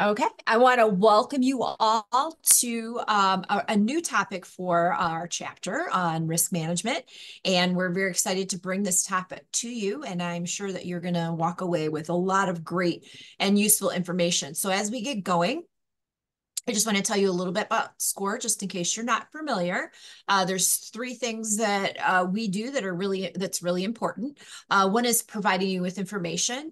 Okay, I want to welcome you all to um, a, a, new topic for our chapter on risk management. And we're very excited to bring this topic to you. And I'm sure that you're going to walk away with a lot of great and useful information. So as we get going, I just want to tell you a little bit about SCORE, just in case you're not familiar. Uh, there's three things that uh, we do that are really that's really important. Uh, one is providing you with information.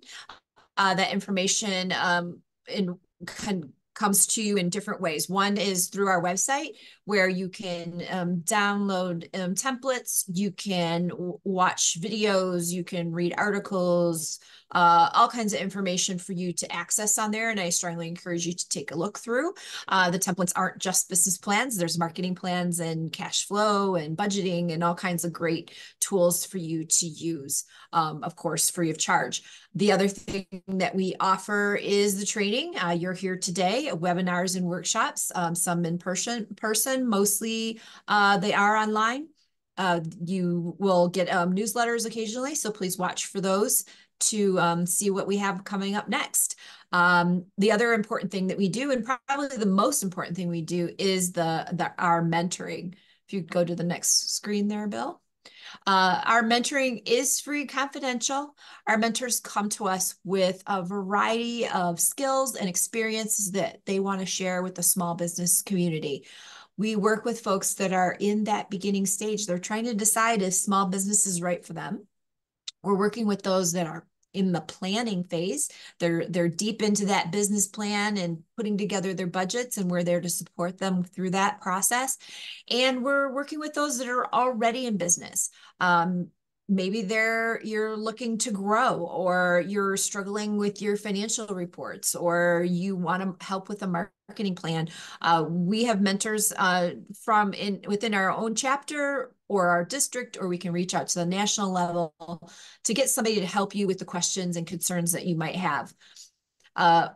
Uh, that information um, in can comes to you in different ways. One is through our website where you can um, download um, templates, you can watch videos, you can read articles, uh, all kinds of information for you to access on there. And I strongly encourage you to take a look through. Uh, the templates aren't just business plans, there's marketing plans and cash flow and budgeting and all kinds of great tools for you to use, um, of course, free of charge. The other thing that we offer is the training. Uh, you're here today, webinars and workshops, um, some in person, person mostly uh, they are online. Uh, you will get um, newsletters occasionally, so please watch for those to um, see what we have coming up next. Um, the other important thing that we do, and probably the most important thing we do, is the, the our mentoring. If you go to the next screen there, Bill. Uh, our mentoring is free, confidential. Our mentors come to us with a variety of skills and experiences that they want to share with the small business community. We work with folks that are in that beginning stage. They're trying to decide if small business is right for them we're working with those that are in the planning phase. They're they're deep into that business plan and putting together their budgets and we're there to support them through that process. And we're working with those that are already in business. Um, maybe they're you're looking to grow or you're struggling with your financial reports or you want to help with a marketing plan uh, we have mentors uh, from in within our own chapter or our district, or we can reach out to the national level to get somebody to help you with the questions and concerns that you might have. Uh,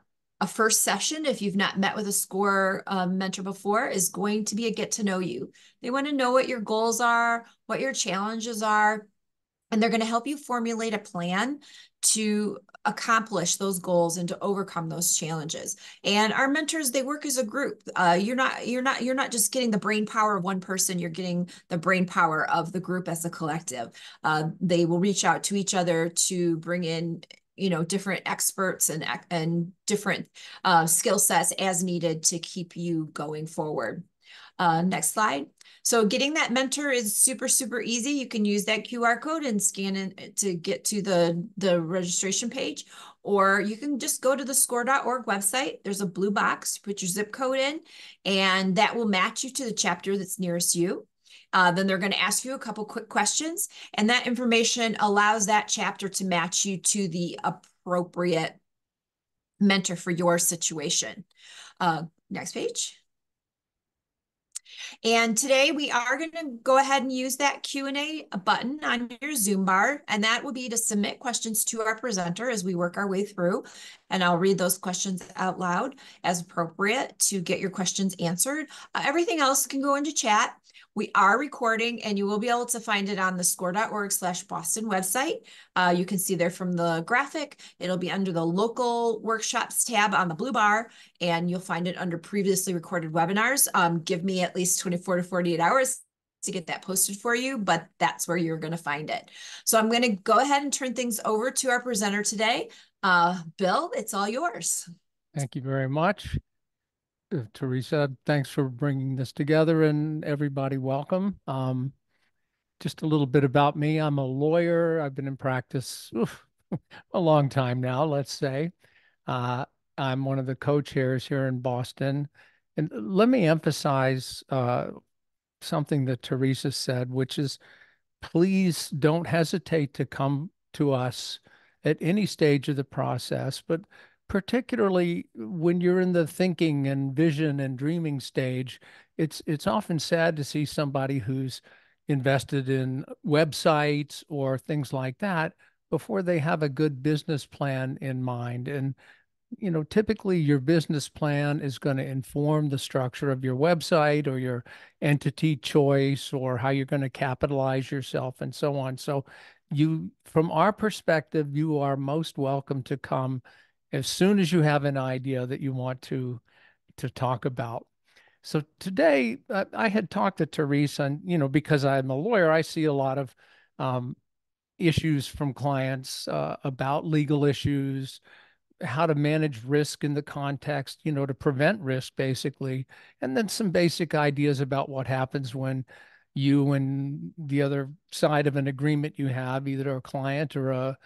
a first session, if you've not met with a SCORE um, mentor before, is going to be a get to know you. They want to know what your goals are, what your challenges are, and they're going to help you formulate a plan to accomplish those goals and to overcome those challenges. And our mentors they work as a group. Uh, you're not you're not you're not just getting the brain power of one person you're getting the brain power of the group as a collective. Uh, they will reach out to each other to bring in you know different experts and and different uh, skill sets as needed to keep you going forward. Uh, next slide so getting that mentor is super, super easy. You can use that QR code and scan it to get to the, the registration page, or you can just go to the score.org website. There's a blue box, put your zip code in, and that will match you to the chapter that's nearest you. Uh, then they're going to ask you a couple quick questions, and that information allows that chapter to match you to the appropriate mentor for your situation. Uh, next page. And today we are going to go ahead and use that Q&A button on your Zoom bar, and that will be to submit questions to our presenter as we work our way through. And I'll read those questions out loud as appropriate to get your questions answered. Uh, everything else can go into chat. We are recording and you will be able to find it on the score.org slash Boston website. Uh, you can see there from the graphic. It'll be under the local workshops tab on the blue bar and you'll find it under previously recorded webinars. Um, give me at least 24 to 48 hours to get that posted for you, but that's where you're going to find it. So I'm going to go ahead and turn things over to our presenter today. Uh, Bill, it's all yours. Thank you very much. Uh, Teresa, thanks for bringing this together and everybody welcome. Um, just a little bit about me. I'm a lawyer. I've been in practice oof, a long time now, let's say. Uh, I'm one of the co-chairs here in Boston. And let me emphasize uh, something that Teresa said, which is please don't hesitate to come to us at any stage of the process, but particularly when you're in the thinking and vision and dreaming stage, it's it's often sad to see somebody who's invested in websites or things like that before they have a good business plan in mind. And you know typically your business plan is going to inform the structure of your website or your entity choice or how you're going to capitalize yourself and so on. So you from our perspective you are most welcome to come as soon as you have an idea that you want to to talk about. So today uh, I had talked to Teresa, and you know, because I'm a lawyer, I see a lot of um, issues from clients uh, about legal issues, how to manage risk in the context, you know, to prevent risk basically, and then some basic ideas about what happens when you and the other side of an agreement you have, either a client or a,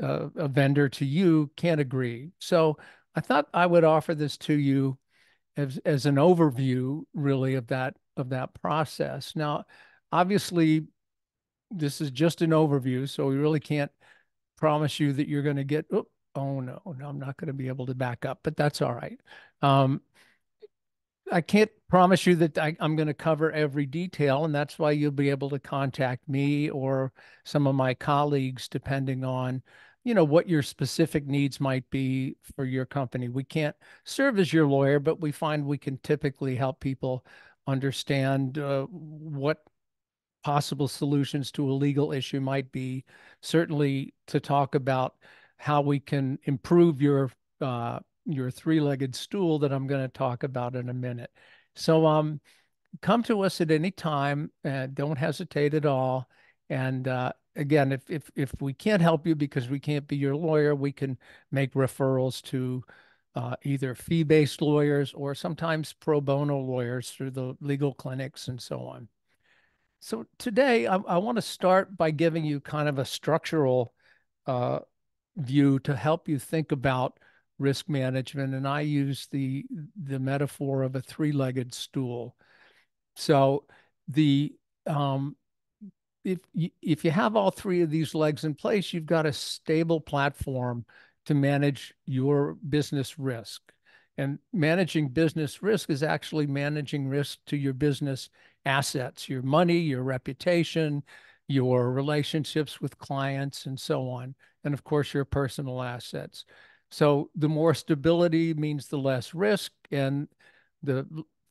a, a vendor to you, can't agree. So I thought I would offer this to you as, as an overview, really, of that of that process. Now, obviously, this is just an overview, so we really can't promise you that you're going to get. Oh, oh no, no, I'm not going to be able to back up, but that's all right. Um, I can't promise you that I, am going to cover every detail, and that's why you'll be able to contact me or some of my colleagues, depending on, you know, what your specific needs might be for your company. We can't serve as your lawyer, but we find we can typically help people understand uh, what possible solutions to a legal issue might be. Certainly, to talk about how we can improve your uh, your three-legged stool that I'm going to talk about in a minute. So um, come to us at any time. and don't hesitate at all. And uh, again, if, if if we can't help you because we can't be your lawyer, we can make referrals to uh, either fee-based lawyers or sometimes pro bono lawyers through the legal clinics and so on. So today, I, I want to start by giving you kind of a structural uh, view to help you think about risk management, and I use the the metaphor of a three-legged stool. So the um, if you, if you have all three of these legs in place, you've got a stable platform to manage your business risk. And managing business risk is actually managing risk to your business assets, your money, your reputation, your relationships with clients, and so on. And of course, your personal assets. So the more stability means the less risk, and the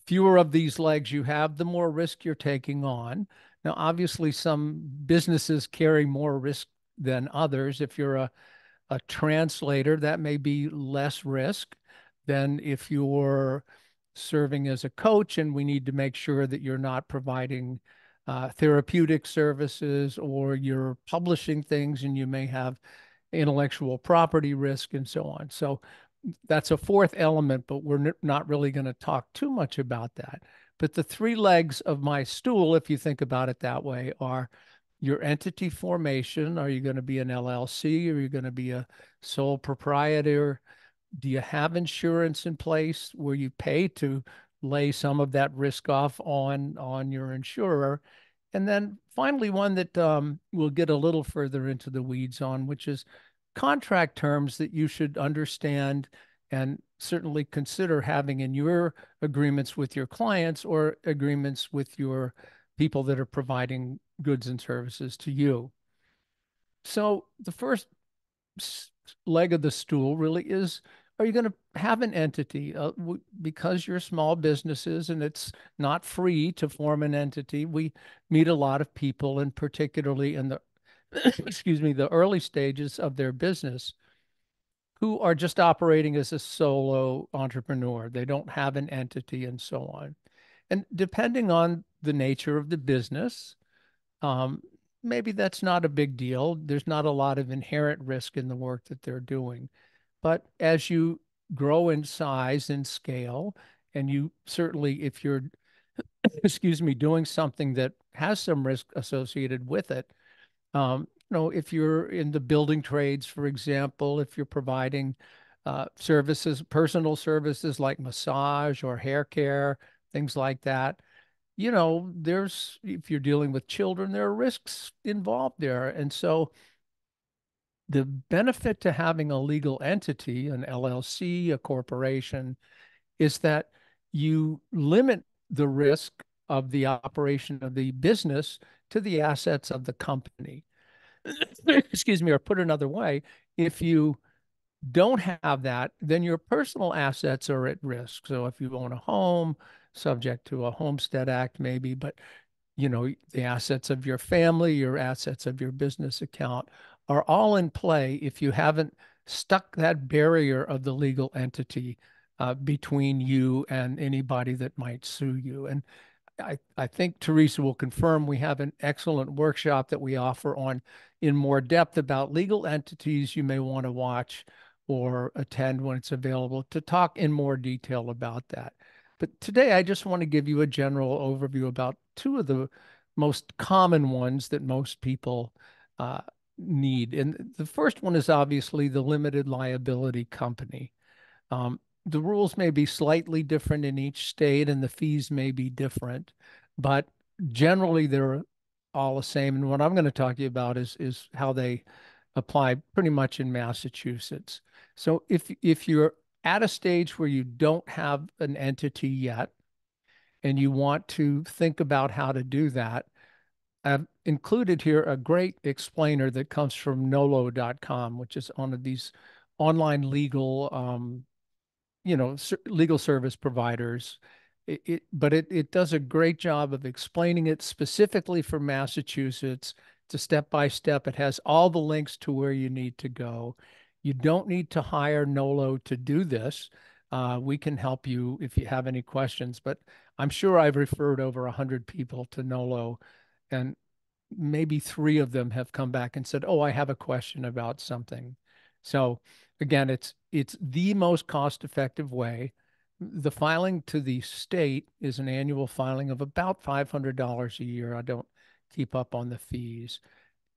fewer of these legs you have, the more risk you're taking on. Now, obviously, some businesses carry more risk than others. If you're a, a translator, that may be less risk than if you're serving as a coach, and we need to make sure that you're not providing uh, therapeutic services or you're publishing things and you may have intellectual property risk and so on. So that's a fourth element, but we're not really going to talk too much about that. But the three legs of my stool, if you think about it that way, are your entity formation. Are you going to be an LLC? Are you going to be a sole proprietor? Do you have insurance in place where you pay to lay some of that risk off on on your insurer? And then finally, one that um, we'll get a little further into the weeds on, which is contract terms that you should understand and certainly consider having in your agreements with your clients or agreements with your people that are providing goods and services to you. So the first leg of the stool really is are you going to have an entity uh, because you're small businesses and it's not free to form an entity we meet a lot of people and particularly in the excuse me the early stages of their business who are just operating as a solo entrepreneur. They don't have an entity and so on. And depending on the nature of the business um, maybe that's not a big deal. There's not a lot of inherent risk in the work that they're doing. But as you grow in size and scale, and you certainly, if you're, excuse me, doing something that has some risk associated with it, um, you know, if you're in the building trades, for example, if you're providing uh, services, personal services like massage or hair care, things like that, you know, there's, if you're dealing with children, there are risks involved there. And so the benefit to having a legal entity, an LLC, a corporation, is that you limit the risk of the operation of the business to the assets of the company. Excuse me, or put another way, if you don't have that, then your personal assets are at risk. So if you own a home, subject to a Homestead Act, maybe, but you know, the assets of your family, your assets of your business account are all in play if you haven't stuck that barrier of the legal entity uh, between you and anybody that might sue you. And I, I think Teresa will confirm we have an excellent workshop that we offer on in more depth about legal entities you may want to watch or attend when it's available to talk in more detail about that. But today I just want to give you a general overview about two of the most common ones that most people uh, need. And the first one is obviously the limited liability company. Um, the rules may be slightly different in each state and the fees may be different, but generally they're all the same. And what I'm going to talk to you about is, is how they apply pretty much in Massachusetts. So if, if you're at a stage where you don't have an entity yet and you want to think about how to do that, I've included here a great explainer that comes from nolo.com, which is one of these online legal um, you know, legal service providers. It, it, but it, it does a great job of explaining it specifically for Massachusetts. It's a step by step. It has all the links to where you need to go. You don't need to hire Nolo to do this. Uh, we can help you if you have any questions, but I'm sure I've referred over 100 people to Nolo, and maybe three of them have come back and said, Oh, I have a question about something. So again, it's it's the most cost effective way. The filing to the state is an annual filing of about $500 a year. I don't keep up on the fees.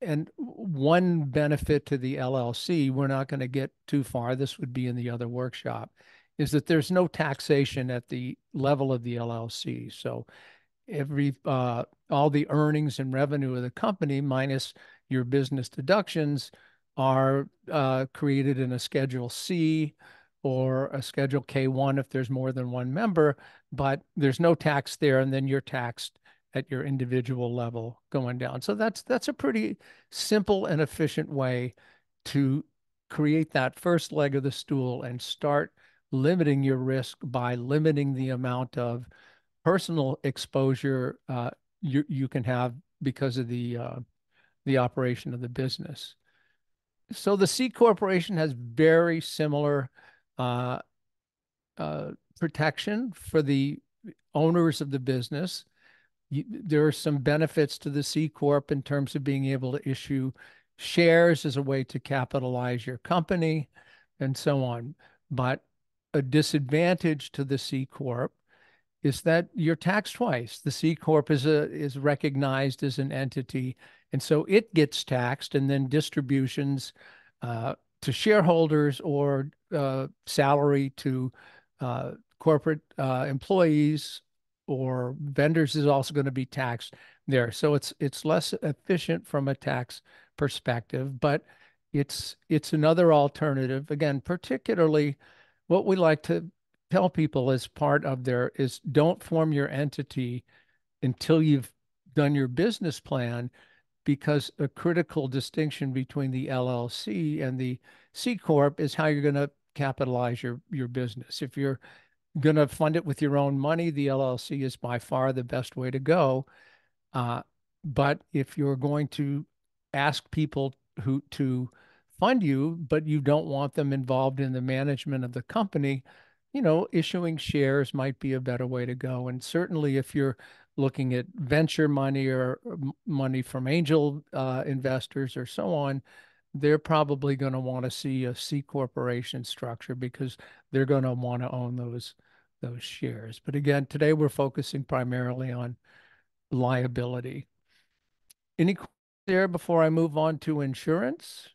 And one benefit to the LLC, we're not going to get too far. This would be in the other workshop, is that there's no taxation at the level of the LLC. So every uh, all the earnings and revenue of the company minus your business deductions are uh, created in a Schedule C or a Schedule K1 if there's more than one member, but there's no tax there, and then you're taxed at your individual level going down. So that's that's a pretty simple and efficient way to create that first leg of the stool and start limiting your risk by limiting the amount of personal exposure uh, you you can have because of the uh, the operation of the business so the C corporation has very similar uh, uh, protection for the owners of the business. You, there are some benefits to the C corp in terms of being able to issue shares as a way to capitalize your company, and so on. But a disadvantage to the C corp is that you're taxed twice. The C corp is a is recognized as an entity and so it gets taxed, and then distributions uh, to shareholders or uh, salary to uh, corporate uh, employees or vendors is also going to be taxed there. So it's it's less efficient from a tax perspective, but it's it's another alternative. Again, particularly what we like to tell people as part of their is don't form your entity until you've done your business plan because a critical distinction between the LLC and the C corp is how you're going to capitalize your your business. If you're going to fund it with your own money, the LLC is by far the best way to go. Uh, but if you're going to ask people who to fund you, but you don't want them involved in the management of the company, you know, issuing shares might be a better way to go. And certainly, if you're looking at venture money or money from angel uh, investors or so on, they're probably going to want to see a C corporation structure because they're going to want to own those those shares. But again, today we're focusing primarily on liability. Any questions there before I move on to insurance?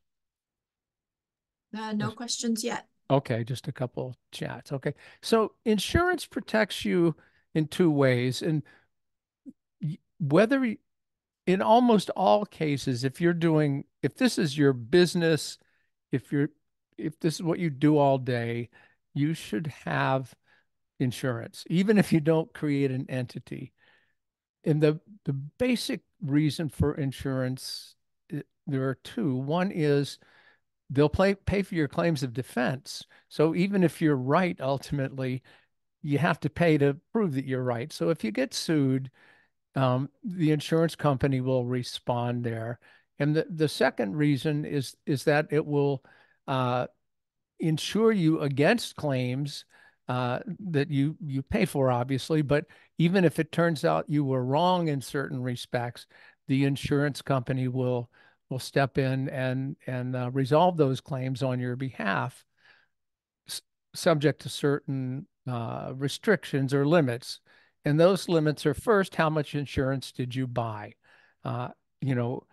Uh, no questions yet. Okay, just a couple chats. Okay. So insurance protects you in two ways. And whether in almost all cases, if you're doing, if this is your business, if you're, if this is what you do all day, you should have insurance, even if you don't create an entity. And the, the basic reason for insurance, eh, there are two. One is they'll pay, pay for your claims of defense. So even if you're right, ultimately, you have to pay to prove that you're right. So if you get sued, um, the insurance company will respond there. And the, the second reason is is that it will uh, insure you against claims uh, that you you pay for, obviously. But even if it turns out you were wrong in certain respects, the insurance company will will step in and and uh, resolve those claims on your behalf, subject to certain uh, restrictions or limits. And those limits are first, how much insurance did you buy? Uh, you know,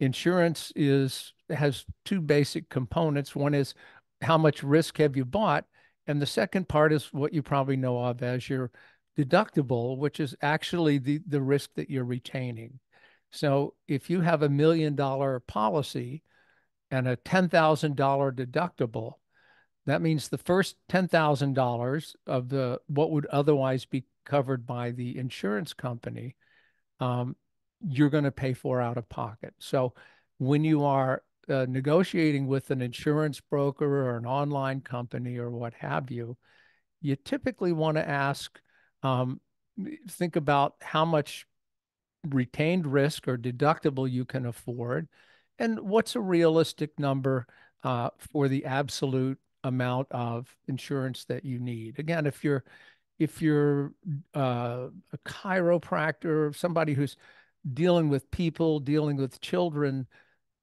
insurance is has two basic components. One is how much risk have you bought? And the second part is what you probably know of as your deductible, which is actually the, the risk that you're retaining. So if you have a million dollar policy and a $10,000 deductible, that means the first $10,000 of the what would otherwise be covered by the insurance company, um, you're going to pay for out of pocket. So when you are uh, negotiating with an insurance broker or an online company or what have you, you typically want to ask, um, think about how much retained risk or deductible you can afford, and what's a realistic number uh, for the absolute amount of insurance that you need. Again, if you're if you're uh, a chiropractor, somebody who's dealing with people, dealing with children,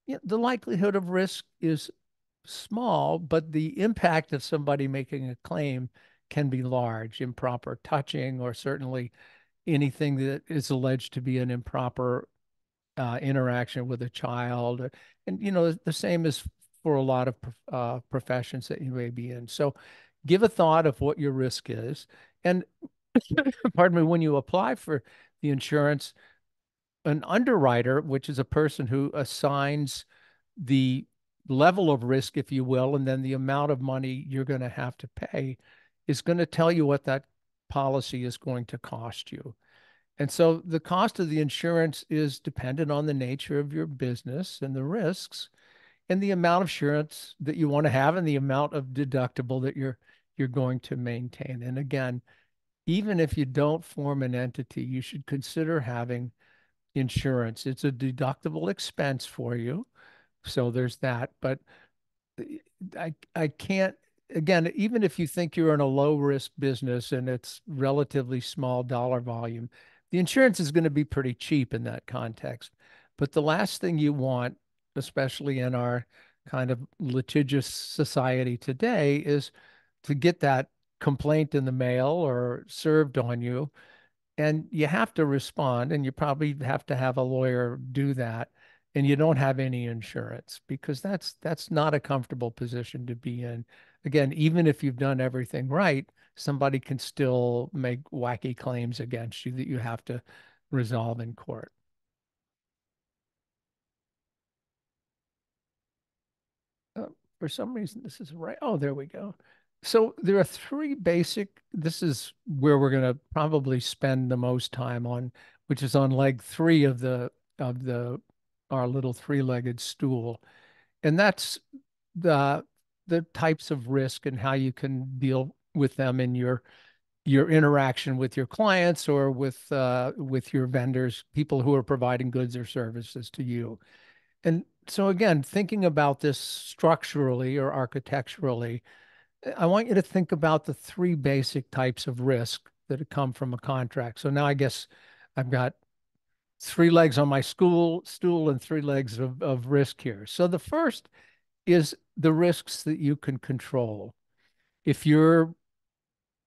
you know, the likelihood of risk is small, but the impact of somebody making a claim can be large. Improper touching, or certainly anything that is alleged to be an improper uh, interaction with a child, and you know the same is for a lot of uh, professions that you may be in. So, give a thought of what your risk is, and pardon me, when you apply for the insurance, an underwriter, which is a person who assigns the level of risk, if you will, and then the amount of money you're going to have to pay, is going to tell you what that policy is going to cost you. And so the cost of the insurance is dependent on the nature of your business and the risks and the amount of insurance that you want to have and the amount of deductible that you're you're going to maintain. And again, even if you don't form an entity, you should consider having insurance. It's a deductible expense for you. So there's that. But I I can't again, even if you think you're in a low risk business and it's relatively small dollar volume, the insurance is going to be pretty cheap in that context. But the last thing you want, especially in our kind of litigious society today, is to get that complaint in the mail or served on you. And you have to respond and you probably have to have a lawyer do that. And you don't have any insurance because that's that's not a comfortable position to be in. Again even if you've done everything right somebody can still make wacky claims against you that you have to resolve in court uh, for some reason this is right oh there we go so there are three basic, this is where we're going to probably spend the most time on, which is on leg three of the of the our little three-legged stool. And that's the the types of risk and how you can deal with them in your your interaction with your clients or with uh, with your vendors, people who are providing goods or services to you. And so again, thinking about this structurally or architecturally, I want you to think about the three basic types of risk that come from a contract. So now I guess I've got three legs on my school stool and three legs of, of risk here. So the first is the risks that you can control. If you're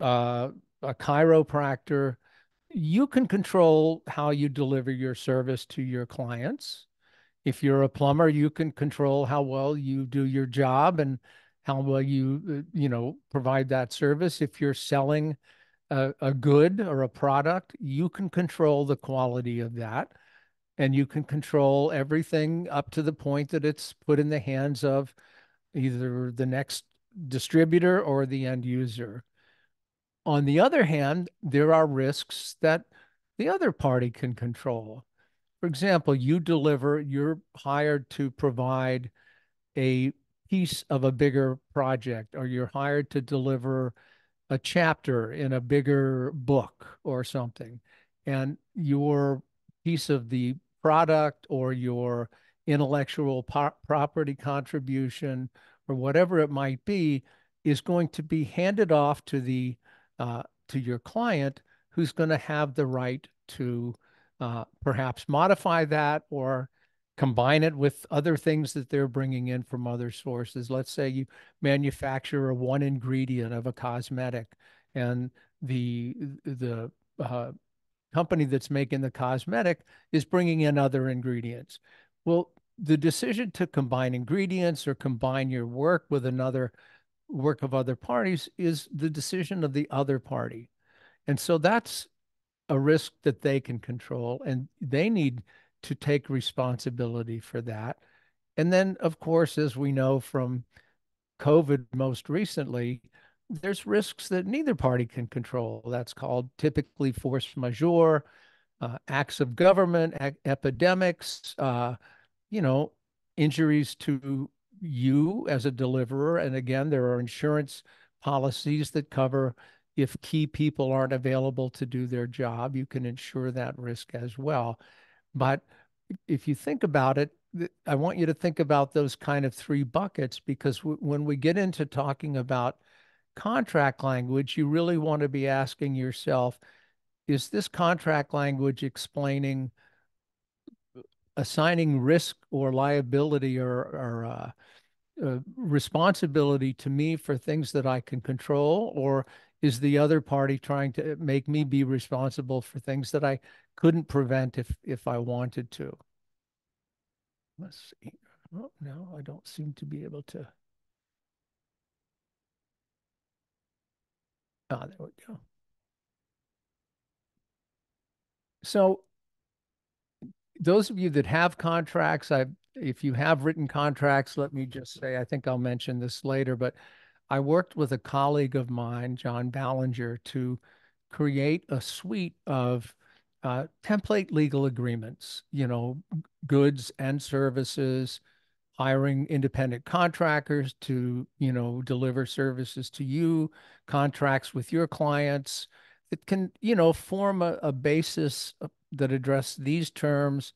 uh, a chiropractor, you can control how you deliver your service to your clients. If you're a plumber, you can control how well you do your job and how well you uh, you know provide that service. If you're selling a, a, good or a product you can control the quality of that. And you can control everything up to the point that it's put in the hands of either the next distributor or the end user. On the other hand there are risks that the other party can control for example you deliver you're hired to provide a piece of a bigger project or you're hired to deliver a chapter in a bigger book or something. And your piece of the product or your intellectual property contribution or whatever it might be is going to be handed off to the uh, to your client who's going to have the right to uh, perhaps modify that or combine it with other things that they're bringing in from other sources. Let's say you manufacture a one ingredient of a cosmetic and the the uh, company that's making the cosmetic is bringing in other ingredients. Well, the decision to combine ingredients or combine your work with another work of other parties is the decision of the other party. And so that's a risk that they can control and they need to take responsibility for that. And then, of course, as we know from COVID most recently, there's risks that neither party can control. That's called typically force majeure, uh, acts of government, epidemics, uh, you know, injuries to you as a deliverer. And again, there are insurance policies that cover if key people aren't available to do their job, you can insure that risk as well. But if you think about it, I want you to think about those kind of three buckets because when we get into talking about contract language, you really want to be asking yourself, is this contract language explaining assigning risk or liability or, or uh, uh, responsibility to me for things that I can control, or is the other party trying to make me be responsible for things that I couldn't prevent if if I wanted to? Let's see. Oh, no, I don't seem to be able to. Ah, there we go. So those of you that have contracts, I if you have written contracts, let me just say, I think I'll mention this later, but I worked with a colleague of mine, John Ballinger, to create a suite of uh, template legal agreements, you know, goods and services, hiring independent contractors to, you know, deliver services to you, contracts with your clients. It can, you know, form a, a basis that address these terms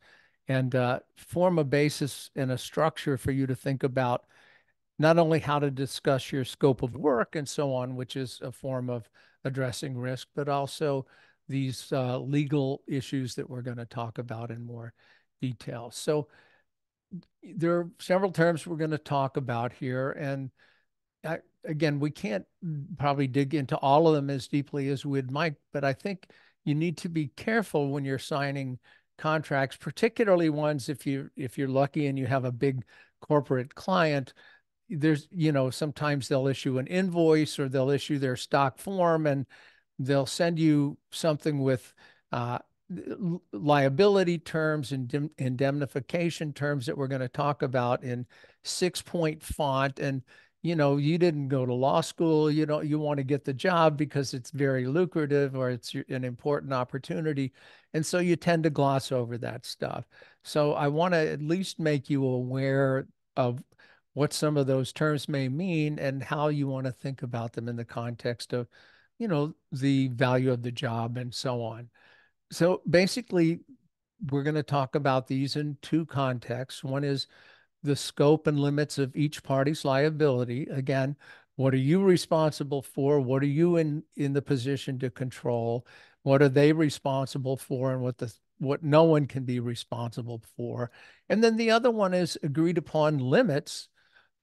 and uh, form a basis and a structure for you to think about not only how to discuss your scope of work and so on, which is a form of addressing risk, but also these uh, legal issues that we're going to talk about in more detail. So there are several terms we're going to talk about here. And I, again, we can't probably dig into all of them as deeply as we'd like, but I think you need to be careful when you're signing contracts, particularly ones if you if you're lucky and you have a big corporate client. There's, you know, sometimes they'll issue an invoice or they'll issue their stock form and they'll send you something with uh, liability terms and indemnification terms that we're going to talk about in six point font. And you know you didn't go to law school you know you want to get the job because it's very lucrative or it's an important opportunity. And so you tend to gloss over that stuff. So i want to at least make you aware of what some of those terms may mean and how you want to think about them in the context of you know, the value of the job and so on. So basically, we're going to talk about these in two contexts. One is the scope and limits of each party's liability. Again, what are you responsible for? What are you in, in the position to control? What are they responsible for and what the what no one can be responsible for? And then the other one is agreed upon limits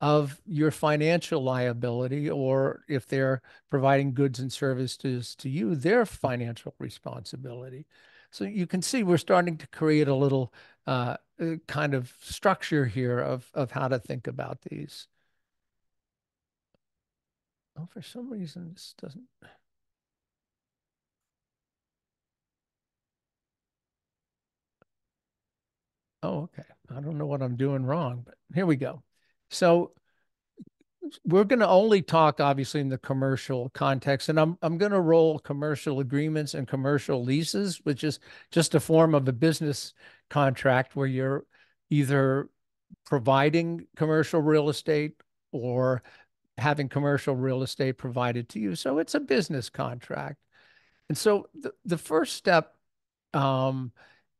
of your financial liability, or if they're providing goods and services to you, their financial responsibility. So you can see we're starting to create a little uh, uh, kind of structure here of, of how to think about these. Oh, for some reason, this doesn't. Oh, okay. I don't know what I'm doing wrong, but here we go. So we're going to only talk obviously in the commercial context and i'm i'm going to roll commercial agreements and commercial leases which is just a form of a business contract where you're either providing commercial real estate or having commercial real estate provided to you. So it's a business contract. And so the, the first step um,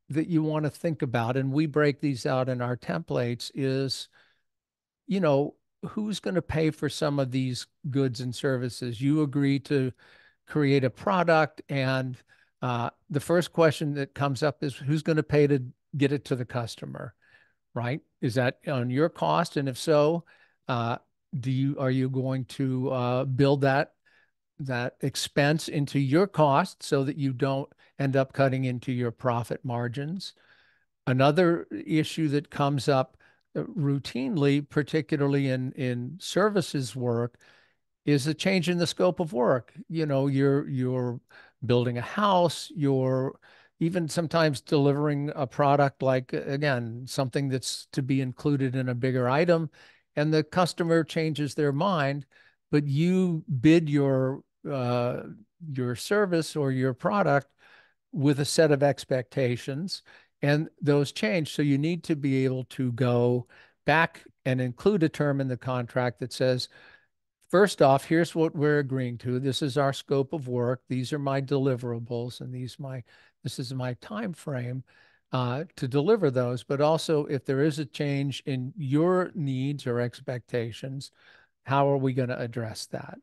that you want to think about and we break these out in our templates is you know who's going to pay for some of these goods and services? You agree to create a product, and uh, the first question that comes up is who's going to pay to get it to the customer, right? Is that on your cost? And if so, uh, do you are you going to uh, build that that expense into your cost so that you don't end up cutting into your profit margins? Another issue that comes up routinely, particularly in in services work, is a change in the scope of work. You know, you're you're building a house, you're even sometimes delivering a product like again something that's to be included in a bigger item and the customer changes their mind but you bid your uh, your service or your product with a set of expectations and those change. So you need to be able to go back and include a term in the contract that says, first off, here's what we're agreeing to. This is our scope of work. These are my deliverables, and these my this is my time frame uh, to deliver those. But also, if there is a change in your needs or expectations, how are we going to address that?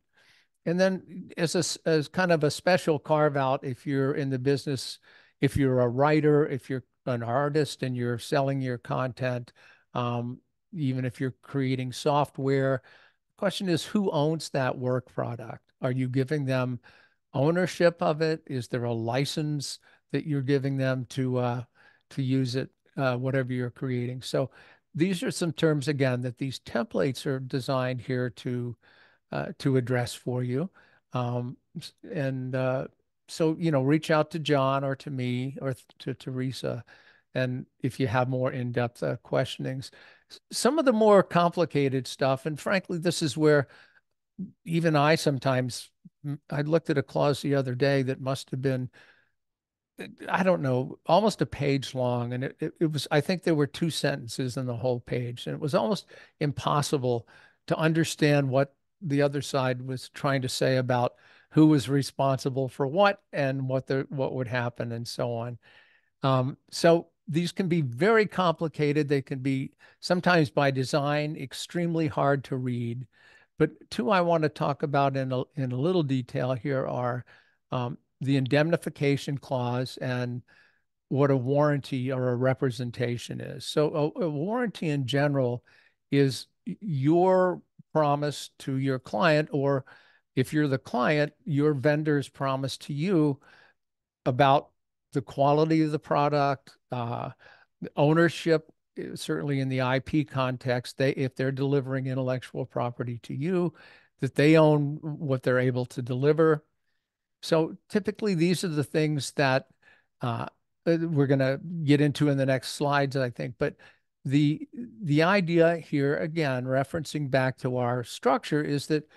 And then, as a as kind of a special carve out, if you're in the business, if you're a writer, if you're an artist and you're selling your content, um, even if you're creating software. Question is who owns that work product? Are you giving them ownership of it? Is there a license that you're giving them to uh, to use it, uh, whatever you're creating? So these are some terms again that these templates are designed here to uh, to address for you. Um, and uh, so you know reach out to john or to me or to teresa and if you have more in-depth uh, questionings. Some of the more complicated stuff and frankly this is where even i sometimes i looked at a clause the other day that must have been i don't know almost a page long and it, it, it was i think there were two sentences in the whole page and it was almost impossible to understand what the other side was trying to say about who was responsible for what and what the what would happen and so on. Um, so these can be very complicated. They can be sometimes by design extremely hard to read. But two I want to talk about in a, in a little detail here are um, the indemnification clause and what a warranty or a representation is. So a, a warranty in general is your promise to your client or if you're the client, your vendors promise to you about the quality of the product, uh, ownership, eh, certainly in the IP context, they if they're delivering intellectual property to you, that they own what they're able to deliver. So typically, these are the things that uh, uh we're going to get into in the next slides, I think. But the the idea here, again, referencing back to our structure, is that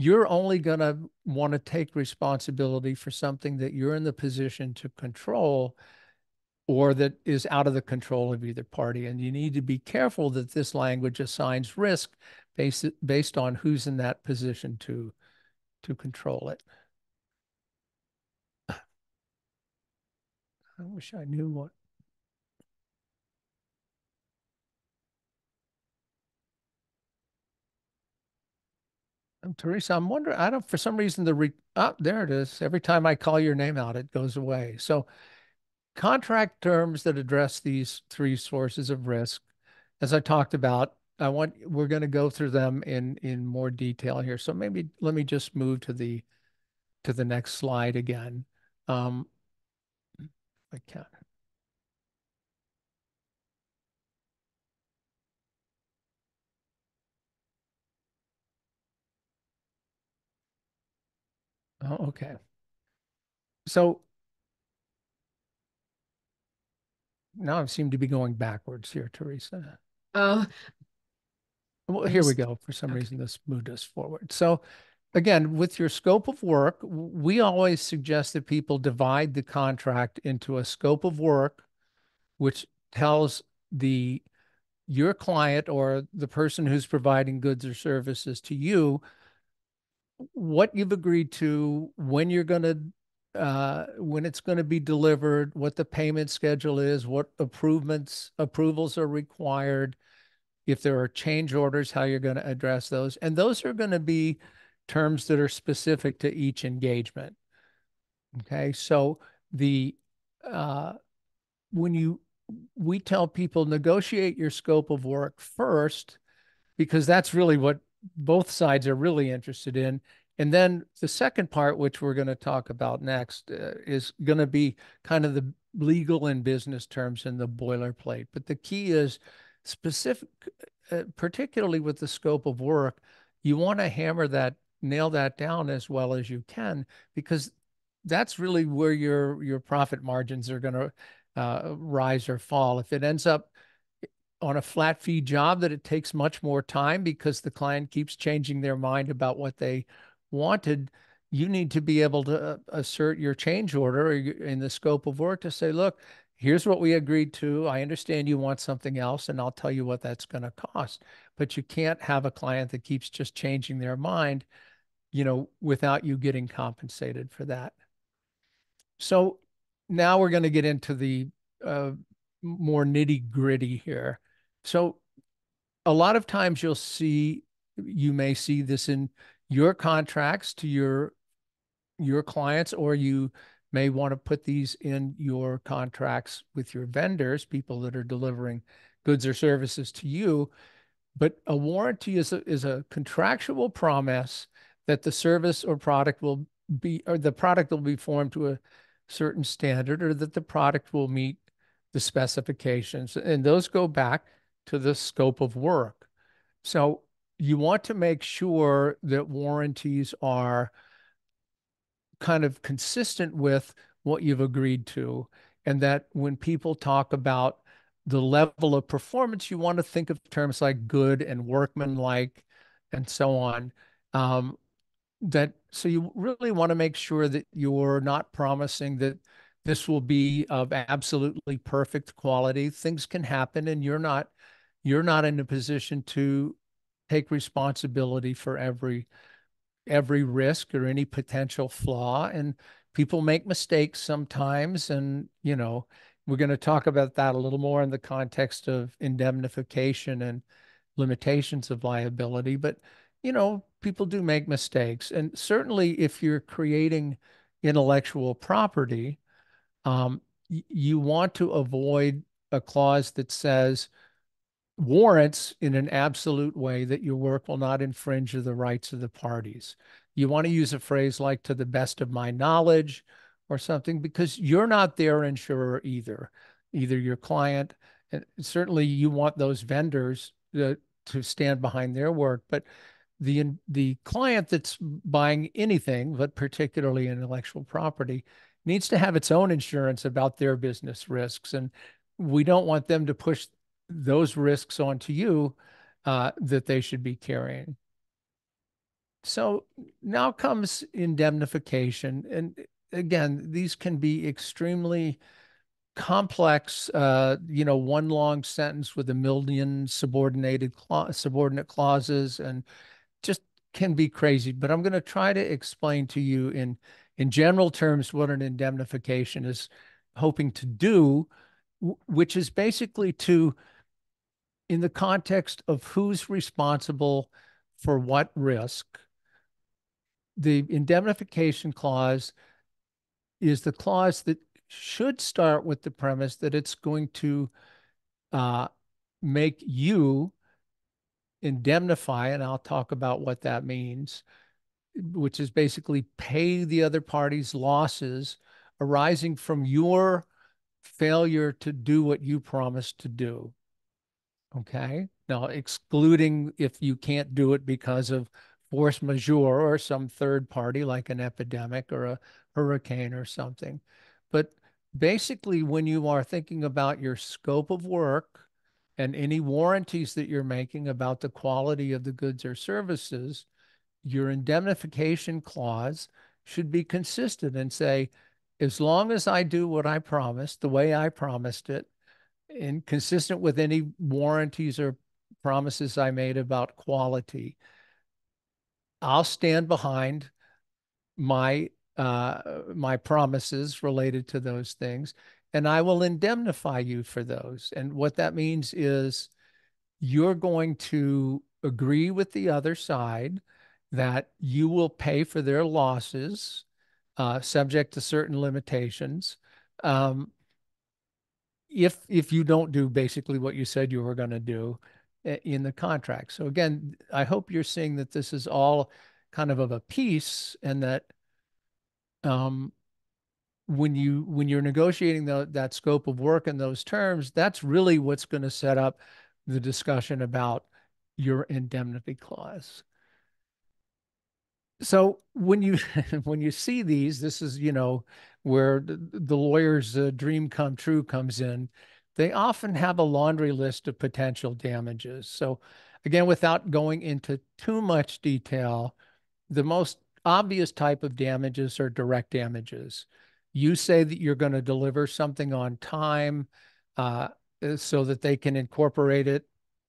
you're only going to want to take responsibility for something that you're in the position to control or that is out of the control of either party. And you need to be careful that this language assigns risk based, based on who's in that position to, to control it. I wish I knew what Um, Teresa, I'm wondering, I don't, for some reason, the, re, oh, there it is. Every time I call your name out, it goes away. So contract terms that address these three sources of risk, as I talked about, I want, we're going to go through them in, in more detail here. So maybe let me just move to the, to the next slide again. Um, I can. Oh, okay. So now I seem to be going backwards here, Teresa. Oh, Well, here we go. For some okay. reason, this moved us forward. So again, with your scope of work, we always suggest that people divide the contract into a scope of work, which tells the your client or the person who's providing goods or services to you what you've agreed to, when you're going to, uh, when it's going to be delivered, what the payment schedule is, what improvements, approvals are required, if there are change orders, how you're going to address those. And those are going to be terms that are specific to each engagement. Okay, so the uh, when you we tell people negotiate your scope of work first because that's really what both sides are really interested in. And then the second part, which we're going to talk about next, uh, is going to be kind of the legal and business terms in the boilerplate. But the key is specific, uh, particularly with the scope of work, you want to hammer that, nail that down as well as you can, because that's really where your your profit margins are going to uh, rise or fall. If it ends up on a flat fee job that it takes much more time because the client keeps changing their mind about what they wanted, you need to be able to uh, assert your change order in the scope of work to say, look, here's what we agreed to. I understand you want something else, and I'll tell you what that's going to cost. But you can't have a client that keeps just changing their mind, you know, without you getting compensated for that. So now we're going to get into the uh, more nitty gritty here. So a lot of times you'll see, you may see this in your contracts to your your clients, or you may want to put these in your contracts with your vendors, people that are delivering goods or services to you. But a warranty is a, is a contractual promise that the service or product will be, or the product will be formed to a certain standard, or that the product will meet the specifications. And those go back to the scope of work. So you want to make sure that warranties are kind of consistent with what you've agreed to. And that when people talk about the level of performance, you want to think of terms like good and workmanlike and so on. Um, that so you really want to make sure that you're not promising that this will be of absolutely perfect quality. Things can happen and you're not you're not in a position to take responsibility for every every risk or any potential flaw. And people make mistakes sometimes and you know we're going to talk about that a little more in the context of indemnification and limitations of liability. But you know people do make mistakes. And certainly if you're creating intellectual property um, you want to avoid a clause that says warrants in an absolute way that your work will not infringe the rights of the parties. You want to use a phrase like to the best of my knowledge or something because you're not their insurer either, either your client, and certainly you want those vendors to, to stand behind their work, but the the client that's buying anything, but particularly intellectual property, needs to have its own insurance about their business risks. And we don't want them to push those risks onto you uh, that they should be carrying. So now comes indemnification. And again, these can be extremely complex, uh, you know, one long sentence with a million subordinated subordinate clauses and just can be crazy. But I'm going to try to explain to you in in general terms what an indemnification is hoping to do, which is basically to, in the context of who's responsible for what risk, the indemnification clause is the clause that should start with the premise that it's going to uh, make you indemnify, and I'll talk about what that means, which is basically pay the other party's losses arising from your failure to do what you promised to do. Okay. Now, excluding if you can't do it because of force majeure or some third party like an epidemic or a hurricane or something. But basically, when you are thinking about your scope of work and any warranties that you're making about the quality of the goods or services, your indemnification clause should be consistent and say, as long as I do what I promised, the way I promised it, and consistent with any warranties or promises I made about quality, I'll stand behind my uh, my promises related to those things, and I will indemnify you for those. And what that means is you're going to agree with the other side that you will pay for their losses, uh, subject to certain limitations. Um, if if you don't do basically what you said you were going to do eh, in the contract. So again, I hope you're seeing that this is all kind of of a piece and that um, when you when you're negotiating the, that scope of work and those terms, that's really what's going to set up the discussion about your indemnity clause. So when you when you see these, this is you know where the, lawyer's uh, dream come true comes in. They often have a laundry list of potential damages. So again, without going into too much detail, the most obvious type of damages are direct damages. You say that you're going to deliver something on time uh, so that they can incorporate it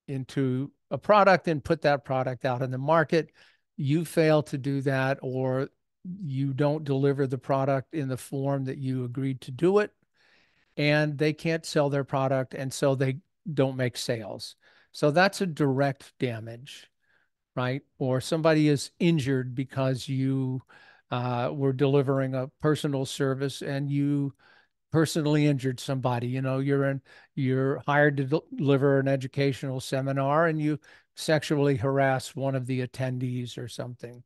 into a product and put that product out in the market. You fail to do that, or you don't deliver the product in the form that you agreed to do it, and they can't sell their product, and so they don't make sales. So that's a direct damage, right? Or somebody is injured because you uh, were delivering a personal service and you personally injured somebody. You know, you're in, you're hired to deliver an educational seminar and you sexually harass one of the attendees or something.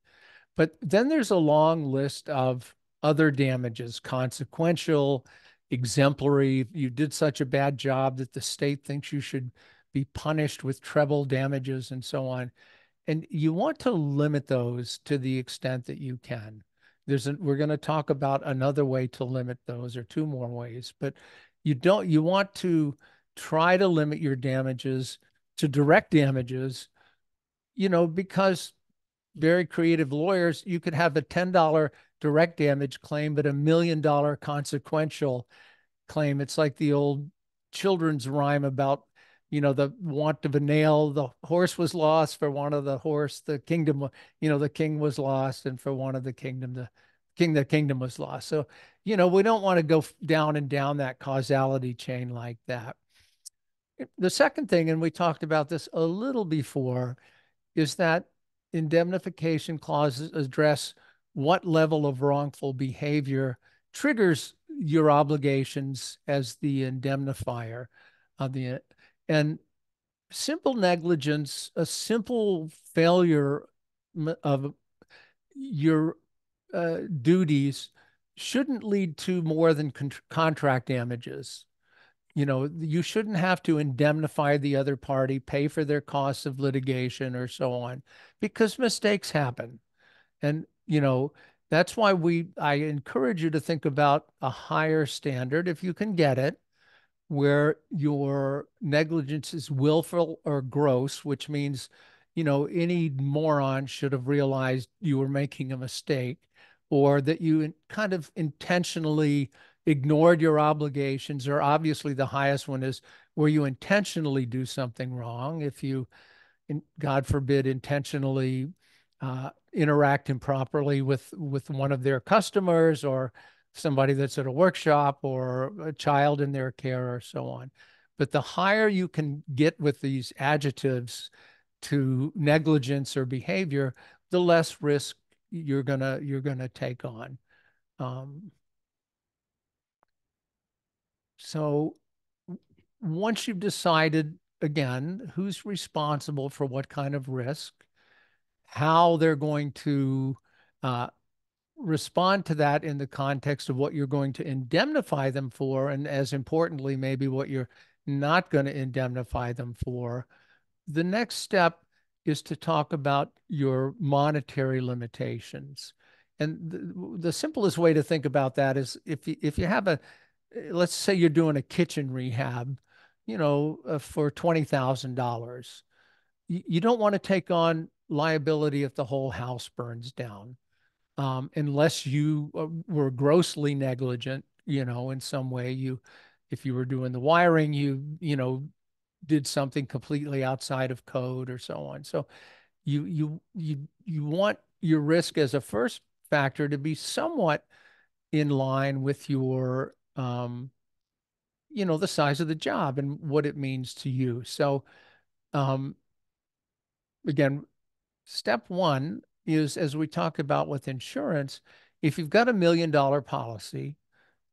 But then there's a long list of other damages, consequential, exemplary. You did such a bad job that the state thinks you should be punished with treble damages and so on. And you want to limit those to the extent that you can. There's a, we're going to talk about another way to limit those or two more ways, but you don't you want to try to limit your damages to direct damages, you know, because very creative lawyers, you could have a $10 direct damage claim, but a million dollar consequential claim. It's like the old children's rhyme about, you know, the want of a nail. The horse was lost for one of the horse. The kingdom, you know, the king was lost, and for one of the kingdom, the king, the kingdom was lost. So, you know, we don't want to go down and down that causality chain like that. The second thing, and we talked about this a little before, is that indemnification clauses address what level of wrongful behavior triggers your obligations as the indemnifier of the and simple negligence a simple failure of your uh, duties shouldn't lead to more than con contract damages you know, you shouldn't have to indemnify the other party, pay for their costs of litigation or so on, because mistakes happen. And, you know, that's why we I encourage you to think about a higher standard if you can get it, where your negligence is willful or gross, which means, you know, any moron should have realized you were making a mistake or that you kind of intentionally ignored your obligations, or obviously the highest one is where you intentionally do something wrong. If you, God forbid, intentionally uh, interact improperly with with one of their customers or somebody that's at a workshop or a child in their care or so on. But the higher you can get with these adjectives to negligence or behavior, the less risk you're gonna you're gonna take on. Um, so once you've decided again who's responsible for what kind of risk, how they're going to uh, respond to that in the context of what you're going to indemnify them for, and as importantly, maybe what you're not going to indemnify them for. The next step is to talk about your monetary limitations. And the, the simplest way to think about that is if you, if you have a let's say you're doing a kitchen rehab, you know, uh, for $20,000. You, you don't want to take on liability if the whole house burns down, um, unless you uh, were grossly negligent, you know, in some way. You, if you were doing the wiring, you, you know, did something completely outside of code or so on. So you, you, you, you want your risk as a first factor to be somewhat in line with your um, you know, the size of the job and what it means to you. So um, again, step one is as we talk about with insurance, if you've got a million dollar policy,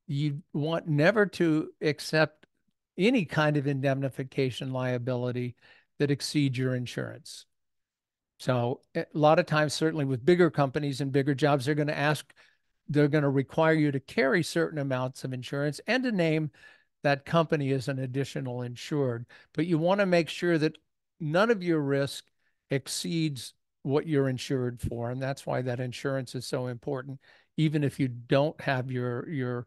you want never to accept any kind of indemnification liability that exceeds your insurance. So a lot of times, certainly with bigger companies and bigger jobs, they're going to ask, they're going to require you to carry certain amounts of insurance and to name that company as an additional insured. But you want to make sure that none of your risk exceeds what you're insured for. And that's why that insurance is so important, even if you don't have your your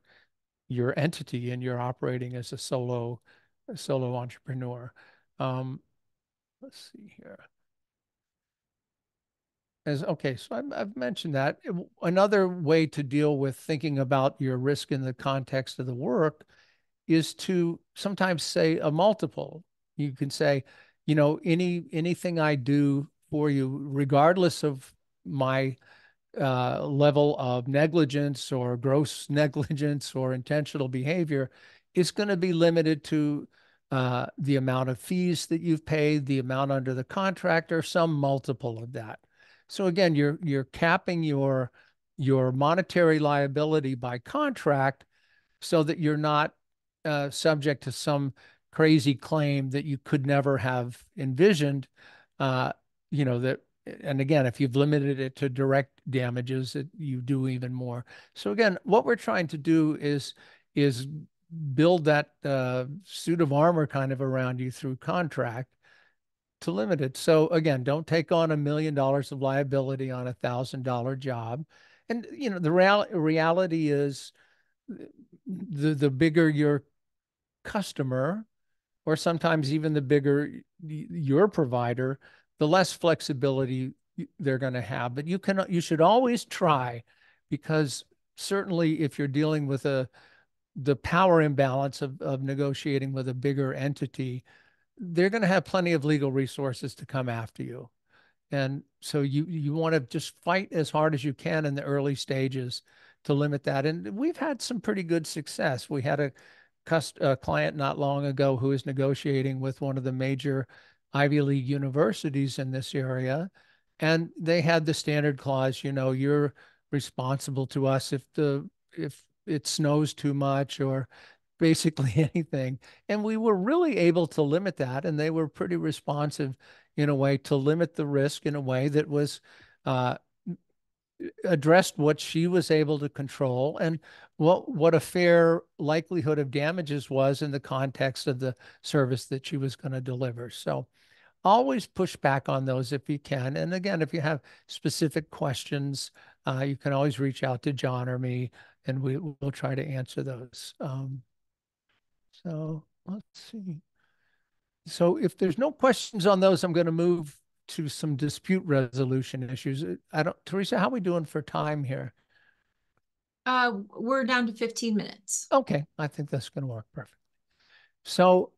your entity and you're operating as a solo a solo entrepreneur. Um, let's see here. As okay, so I've, I've mentioned that. Another way to deal with thinking about your risk in the context of the work is to sometimes say a multiple. You can say, you know, any anything I do for you, regardless of my uh, level of negligence or gross negligence or intentional behavior, is going to be limited to uh, the amount of fees that you've paid, the amount under the contract, or some multiple of that. So again, you're you're capping your your monetary liability by contract so that you're not uh, subject to some crazy claim that you could never have envisioned. Uh, you know that, and again, if you've limited it to direct damages, it, you do even more. So again, what we're trying to do is is build that uh, suit of armor kind of around you through contract to. So again, don't take on a million dollars of liability on a thousand dollar job. And you know the real reality is uh, the the bigger your customer, or sometimes even the bigger your provider, the less flexibility they're going to have. But you can you should always try, because certainly if you're dealing with a the power imbalance of, of negotiating with a bigger entity, they're going to have plenty of legal resources to come after you. And so you you want to just fight as hard as you can in the early stages to limit that. And we've had some pretty good success. We had a cust- a client not long ago who is negotiating with one of the major Ivy League universities in this area. And they had the standard clause, you know, you're responsible to us if the if it snows too much or basically anything. And we were really able to limit that. And they were pretty responsive in a way to limit the risk in a way that was uh, addressed what she was able to control and what what a fair likelihood of damages was in the context of the service that she was going to deliver. So always push back on those if you can. And again, if you have specific questions, uh, you can always reach out to John or me, and we will try to answer those. Um, so let's see. So if there's no questions on those, I'm going to move to some dispute resolution issues. Uh, I don't, Teresa, how are we doing for time here? Uh, we're down to 15 minutes. Okay, I think that's going to work perfect. So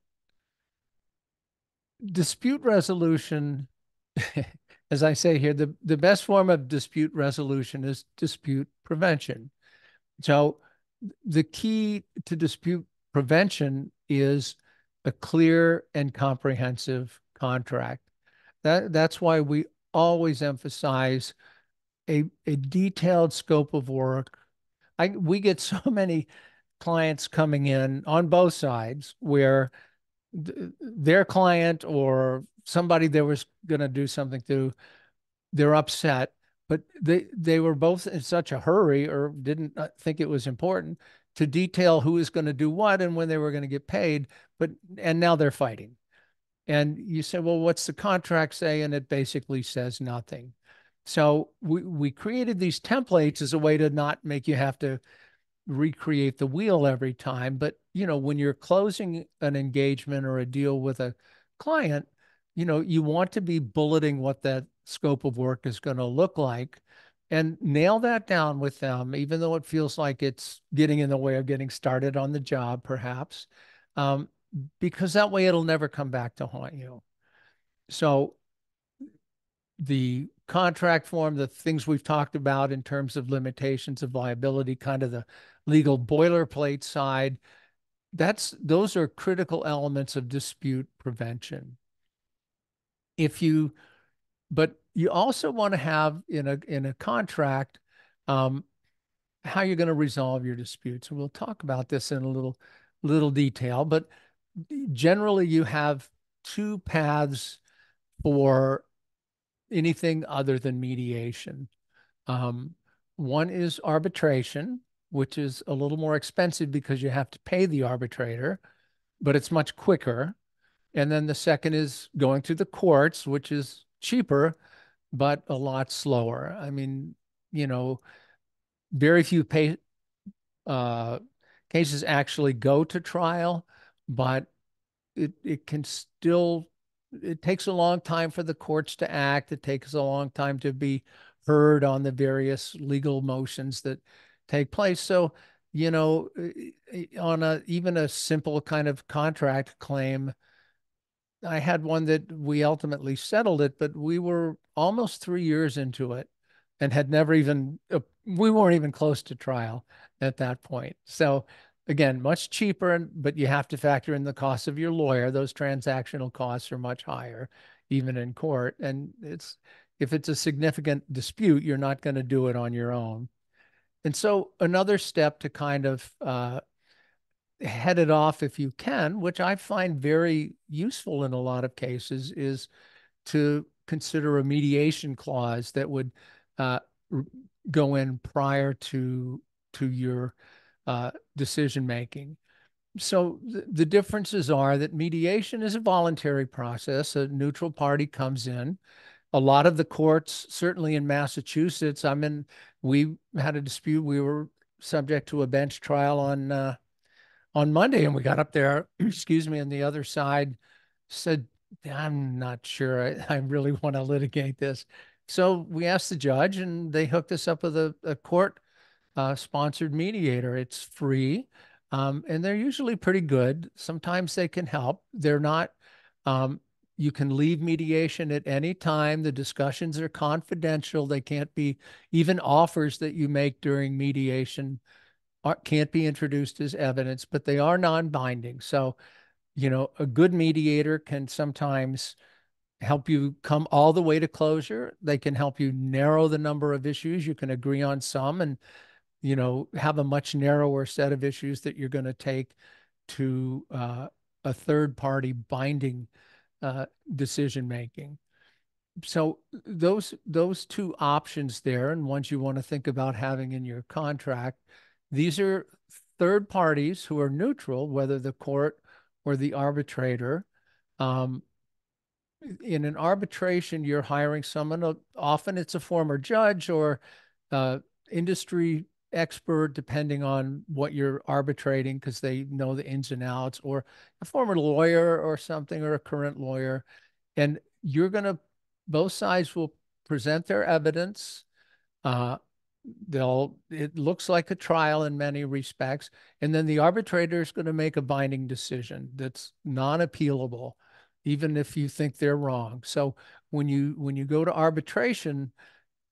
dispute resolution, as I say here, the, the best form of dispute resolution is dispute prevention. So the key to dispute prevention is a clear and comprehensive contract. That that's why we always emphasize a a detailed scope of work. I we get so many clients coming in on both sides where th their client or somebody they was going to do something to they're upset but they they were both in such a hurry or didn't uh, think it was important to detail who is going to do what and when they were going to get paid but and now they're fighting and you say, well, what's the contract say? And it basically says nothing. So we, we created these templates as a way to not make you have to recreate the wheel every time. But, you know, when you're closing an engagement or a deal with a client, you know, you want to be bulleting what that scope of work is going to look like and nail that down with them, even though it feels like it's getting in the way of getting started on the job, perhaps. Um, because that way it'll never come back to haunt you. So the contract form, the things we've talked about in terms of limitations of liability, kind of the legal boilerplate side, that's those are critical elements of dispute prevention. if you, but you also want to have in a in a contract um, how you're going to resolve your disputes. And we'll talk about this in a little little detail, but generally you have two paths for anything other than mediation. Um, one is arbitration, which is a little more expensive because you have to pay the arbitrator, but it's much quicker. And then the second is going to the courts, which is cheaper, but a lot slower. I mean, you know, very few pay, uh, cases actually go to trial, but it, it can still, it takes a long time for the courts to act. It takes a long time to be heard on the various legal motions that take place. So, you know, on a even a simple kind of contract claim, I had one that we ultimately settled it, but we were almost three years into it and had never even, uh, we weren't even close to trial at that point. So again, much cheaper, but you have to factor in the cost of your lawyer. Those transactional costs are much higher, even in court. And it's, if it's a significant dispute, you're not going to do it on your own. And so another step to kind of uh, head it off if you can, which I find very useful in a lot of cases, is to consider a mediation clause that would uh, go in prior to to your uh, decision making. So th the differences are that mediation is a voluntary process. A neutral party comes in. A lot of the courts, certainly in Massachusetts, I'm in. We had a dispute. We were subject to a bench trial on uh, on Monday, and we got up there. excuse me, and the other side said, "I'm not sure. I, I really want to litigate this." So we asked the judge, and they hooked us up with a, a court uh, sponsored mediator. It's free, um, and they're usually pretty good. Sometimes they can help. They're not. Um, you can leave mediation at any time. The discussions are confidential. They can't be even offers that you make during mediation are, can't be introduced as evidence, but they are non-binding. So, you know, a good mediator can sometimes help you come all the way to closure. They can help you narrow the number of issues. You can agree on some and, you know, have a much narrower set of issues that you're going to take to uh, a third party binding uh, decision making. So those those two options there, and ones you want to think about having in your contract, these are third parties who are neutral, whether the court or the arbitrator. Um, in an arbitration, you're hiring someone, uh, often it's a former judge or uh, industry expert, depending on what you're arbitrating, because they know the ins and outs, or a former lawyer or something, or a current lawyer. And you're going to, both sides will present their evidence. Uh, they'll, it looks like a trial in many respects. And then the arbitrator is going to make a binding decision that's non appealable even if you think they're wrong. So when you when you go to arbitration,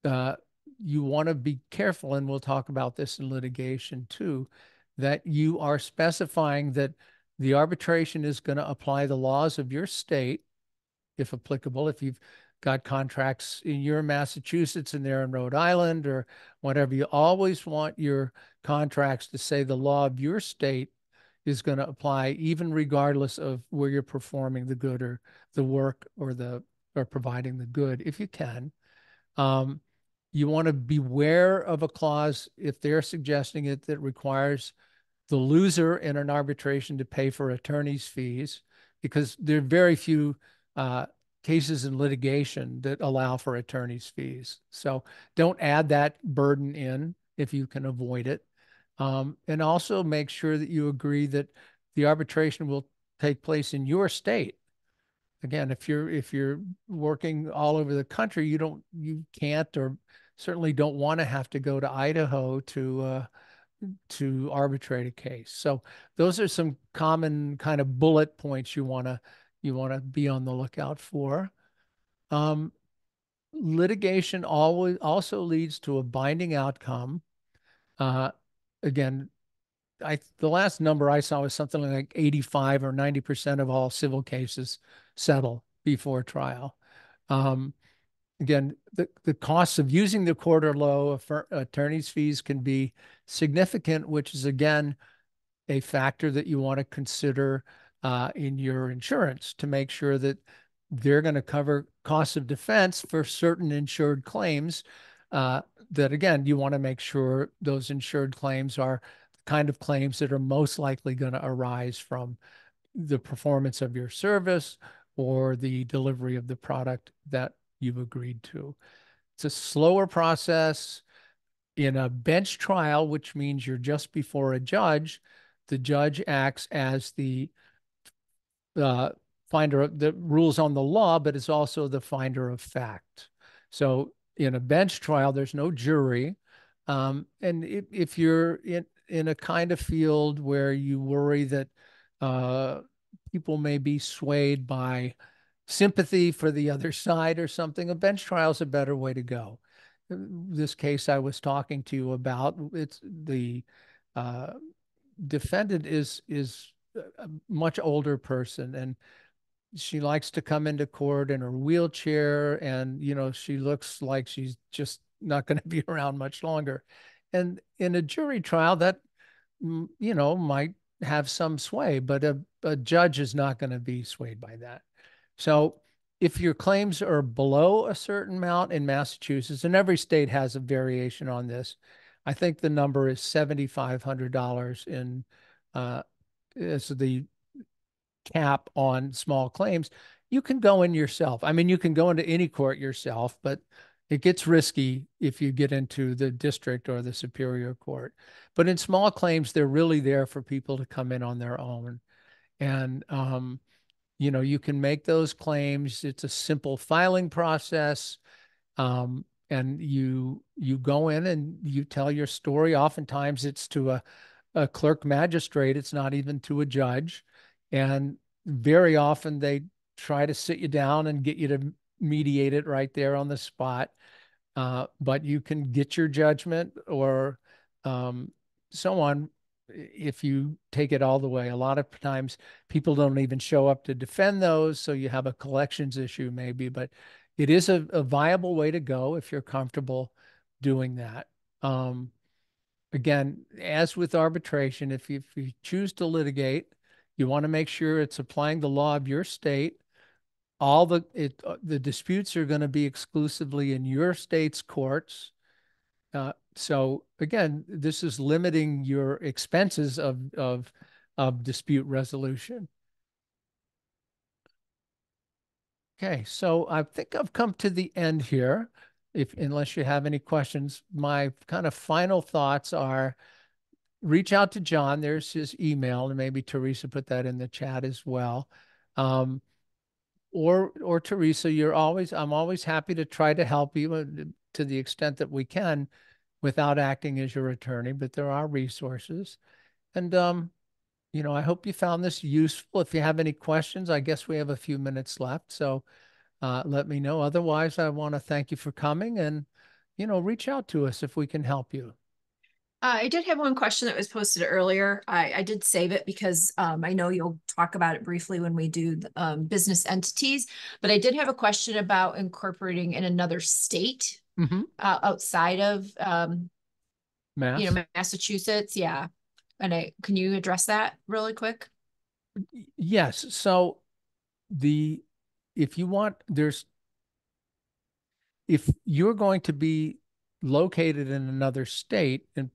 uh, you want to be careful, and we'll talk about this in litigation too, that you are specifying that the arbitration is going to apply the laws of your state, if applicable. If you've got contracts in your Massachusetts and they're in Rhode Island or whatever, you always want your contracts to say the law of your state is going to apply even regardless of where you're performing the good or the work or the or providing the good if you can. Um, you want to beware of a clause if they're suggesting it that requires the loser in an arbitration to pay for attorney's fees because there are very few uh, cases in litigation that allow for attorney's fees so don't add that burden in if you can avoid it um, and also make sure that you agree that the arbitration will take place in your state. Again, if you're if you're working all over the country, you don't you can't or certainly don't want to have to go to Idaho to uh, to arbitrate a case. So those are some common kind of bullet points you want to you want to be on the lookout for. Um, litigation always also leads to a binding outcome. Uh, again, I the last number I saw was something like 85 or 90% of all civil cases settle before trial. Um, again, the, the costs of using the court are low. Attorney's fees can be significant, which is again a factor that you want to consider uh, in your insurance to make sure that they're going to cover costs of defense for certain insured claims. Uh, that again, you want to make sure those insured claims are the kind of claims that are most likely going to arise from the performance of your service or the delivery of the product that you've agreed to. It's a slower process in a bench trial, which means you're just before a judge. The judge acts as the uh, finder of the rules on the law, but it's also the finder of fact. So in a bench trial, there's no jury. Um, and if, if, you're in, in a kind of field where you worry that uh, people may be swayed by sympathy for the other side or something, a bench trial is a better way to go. This case I was talking to you about, it's the uh, defendant is is a much older person and she likes to come into court in her wheelchair and you know she looks like she's just not going to be around much longer. And in a jury trial that you know might have some sway but a, a judge is not going to be swayed by that. So if your claims are below a certain amount in massachusetts and every state has a variation on this i think the number is $7500 in uh, is the cap on small claims, you can go in yourself. I mean, you can go into any court yourself, but it gets risky if you get into the district or the superior court. But in small claims, they're really there for people to come in on their own. And, um, you know, you can make those claims. It's a simple filing process. Um, and you you go in and you tell your story. Oftentimes it's to a, a clerk magistrate. It's not even to a judge. And very often they try to sit you down and get you to mediate it right there on the spot. Uh, but you can get your judgment or um, so on if you take it all the way. A lot of times people don't even show up to defend those. So you have a collections issue maybe, but it is a, a viable way to go if you're comfortable doing that. Um, again, as with arbitration, if you, if you choose to litigate, you want to make sure it's applying the law of your state. All the it, uh, the disputes are going to be exclusively in your state's courts. Uh, so again, this is limiting your expenses of of of dispute resolution. Okay, so I think I've come to the end here. If unless you have any questions, my kind of final thoughts are reach out to John. There's his email, and maybe Teresa put that in the chat as well. Um, or or Teresa, you're always I'm always happy to try to help you uh, to the extent that we can without acting as your attorney, but there are resources. And um, you know, I hope you found this useful. If you have any questions, I guess we have a few minutes left. So uh, let me know. Otherwise, I want to thank you for coming and, you know, reach out to us if we can help you. Uh, I did have one question that was posted earlier. I, I did save it because um, I know you'll talk about it briefly when we do the, um, business entities, but I did have a question about incorporating in another state mm-hmm. uh, outside of um, Mass. you know Massachusetts. Yeah, and I can you address that really quick? Yes. So the if you want, there's if you're going to be located in another state and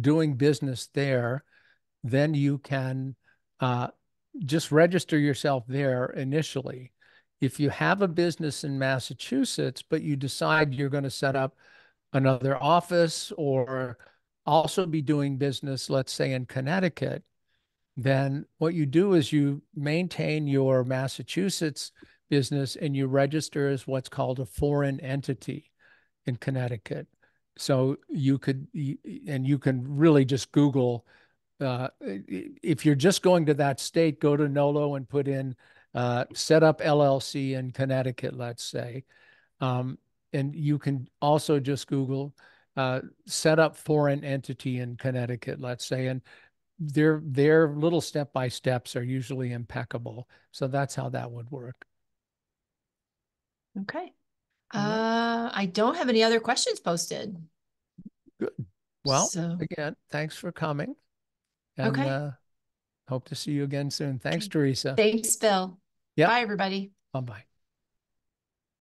doing business there, then you can uh, just register yourself there initially. If you have a business in Massachusetts, but you decide you're going to set up another office or also be doing business, let's say in Connecticut, then what you do is you maintain your Massachusetts business and you register as what's called a foreign entity in Connecticut. So you could and you can really just google uh, if you're just going to that state go to nolo and put in uh, set up llc in connecticut let's say um, and you can also just google uh, set up foreign entity in connecticut let's say and their their little step by steps are usually impeccable. So that's how that would work Okay. Uh, I don't have any other questions posted. Good. Well, So, again, thanks for coming. And Okay. uh, hope to see you again soon. Thanks, Teresa. thanks, Bill. Yep. Bye, everybody. Bye-bye.